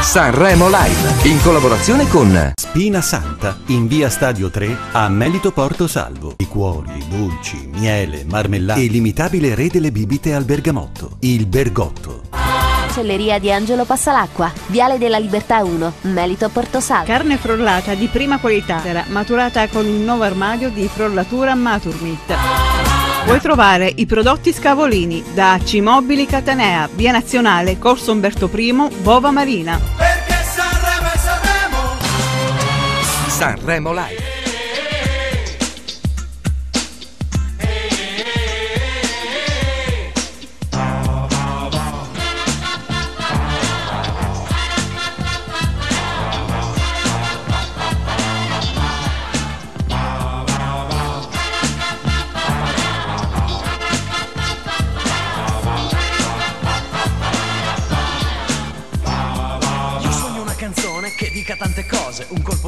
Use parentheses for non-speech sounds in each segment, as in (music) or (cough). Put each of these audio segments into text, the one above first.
Sanremo Live, in collaborazione con Spina Santa, in via Stadio 3 a Melito Porto Salvo. Liquori, dolci, miele, marmellate e l'imitabile re delle bibite al bergamotto, il Bergotto. Macelleria di Angelo Passalacqua, Viale della Libertà 1, Melito Portosalvo. Carne frollata di prima qualità, maturata con il nuovo armadio di frollatura Maturmit. Puoi trovare i prodotti Scavolini da Cimobili Catanea, Via Nazionale, Corso Umberto I, Bova Marina. Perché Sanremo e Sanremo Sanremo Live.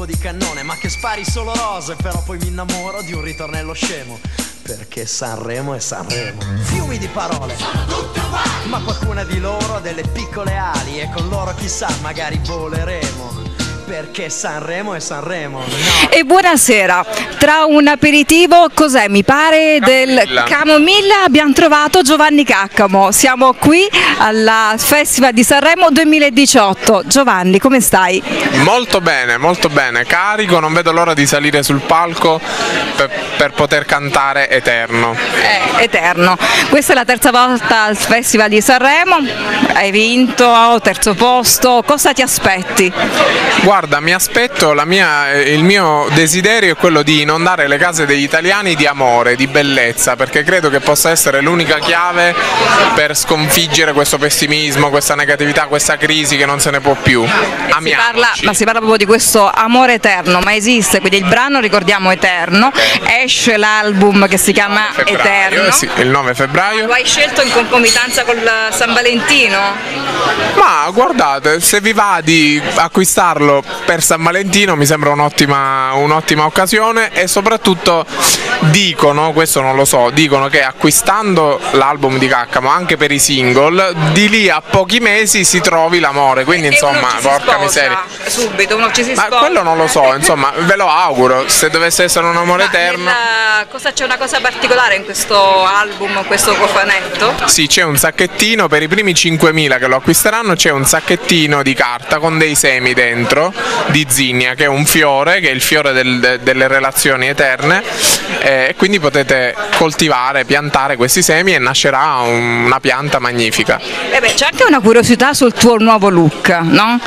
Colpo di cannone, ma che spari solo rose, però poi mi innamoro di un ritornello scemo. Perché Sanremo è Sanremo. Fiumi di parole. Ma qualcuna di loro ha delle piccole ali e con loro chissà magari voleremo. Perché Sanremo è Sanremo. No. E buonasera, tra un aperitivo, cos'è? Mi pare del Camomilla abbiamo trovato Giovanni Caccamo. Siamo qui alla Festival di Sanremo 2018. Giovanni, come stai? Molto bene, molto bene, carico, non vedo l'ora di salire sul palco per, per poter cantare Eterno. Eh, eterno. Questa è la terza volta al Festival di Sanremo. Hai vinto, terzo posto. Cosa ti aspetti? Guarda, mi aspetto, la mia- il mio desiderio è quello di inondare le case degli italiani di amore, di bellezza, perché credo che possa essere l'unica chiave per sconfiggere questo pessimismo, questa negatività, questa crisi che non se ne può più. Si parla, ma si parla proprio di questo amore eterno, ma esiste, quindi il brano ricordiamo Eterno, esce l'album che si chiama Febbraio, Eterno. eh sì, il 9 febbraio. Lo hai scelto in concomitanza con San Valentino? Ma guardate, se vi va di acquistarlo per San Valentino mi sembra un'ottima, un'ottima occasione e soprattutto dicono, questo non lo so, dicono che acquistando l'album di Caccamo anche per i single, di lì a pochi mesi si trovi l'amore, quindi insomma, porca miseria. Subito, uno ci si Ma sposa. quello non lo so, insomma, ve lo auguro, se dovesse essere un amore Ma eterno. nella- cosa, c'è una cosa particolare in questo album, questo cofanetto? Sì, c'è un sacchettino per i primi 5.000 che lo acquisteranno, c'è un sacchettino di carta con dei semi dentro di zinnia, che è un fiore, che è il fiore del- de- delle relazioni eterne, eh, e quindi potete coltivare, piantare questi semi e nascerà un- una pianta magnifica. Eh beh, c'è anche una curiosità sul tuo nuovo look, no?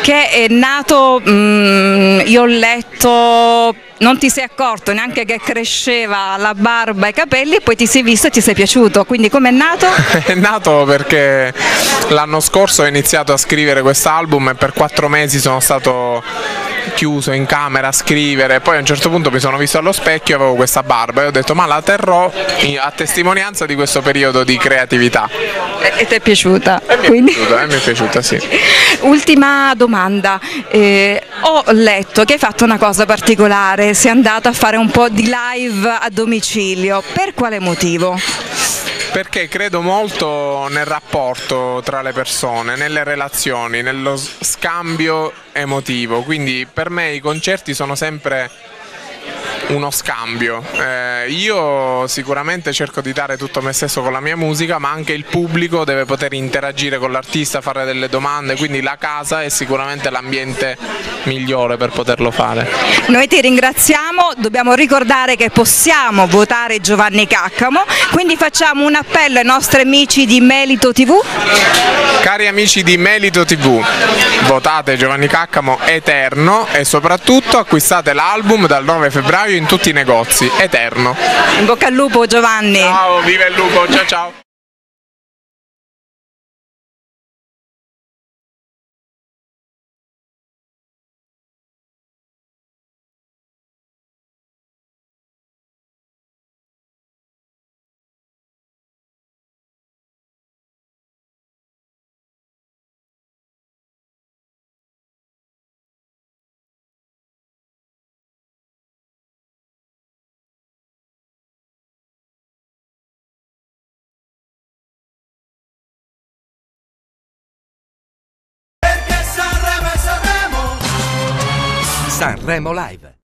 Che è nato, mm, io ho letto, non ti sei accorto neanche che cresceva la barba e i capelli e poi ti sei visto e ti sei piaciuto, quindi com'è nato? (laughs) È nato perché l'anno scorso ho iniziato a scrivere quest'album e per quattro mesi sono stato chiuso in camera a scrivere, poi a un certo punto mi sono visto allo specchio e avevo questa barba e ho detto ma la terrò a testimonianza di questo periodo di creatività. E ti è piaciuta? E mi è Quindi- piaciuta, mi è piaciuta, sì. (laughs) Ultima domanda, Eh, ho letto che hai fatto una cosa particolare, sei andato a fare un po' di live a domicilio, per quale motivo? Perché credo molto nel rapporto tra le persone, nelle relazioni, nello scambio emotivo, quindi per me i concerti sono sempre uno scambio. Eh, io sicuramente cerco di dare tutto me stesso con la mia musica, ma anche il pubblico deve poter interagire con l'artista, fare delle domande, quindi la casa è sicuramente l'ambiente migliore per poterlo fare. Noi ti ringraziamo, dobbiamo ricordare che possiamo votare Giovanni Caccamo, quindi facciamo un appello ai nostri amici di Melito TV. Cari amici di Melito TV, votate Giovanni Caccamo Eterno e soprattutto acquistate l'album dal 9 febbraio in tutti i negozi. Eterno. In bocca al lupo Giovanni. Ciao, viva il lupo, ciao ciao. Sanremo Live.